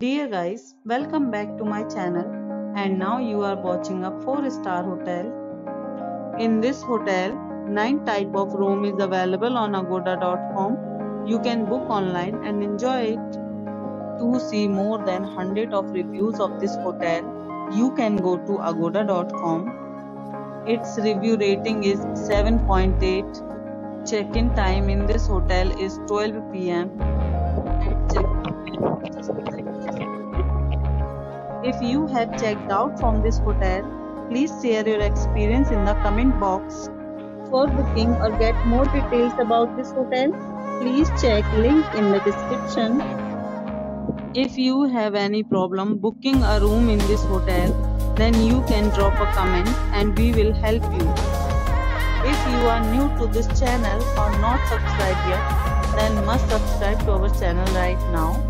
Dear guys, welcome back to my channel and now you are watching a 4 star hotel. In this hotel, 9 type of room is available on agoda.com. You can book online and enjoy it. To see more than 100 of reviews of this hotel, you can go to agoda.com. Its review rating is 7.8. Check-in time in this hotel is 12 pm. If you have checked out from this hotel, please share your experience in the comment box. For booking or get more details about this hotel, please check link in the description. If you have any problem booking a room in this hotel, then you can drop a comment and we will help you. If you are new to this channel or not subscribed yet, then must subscribe to our channel right now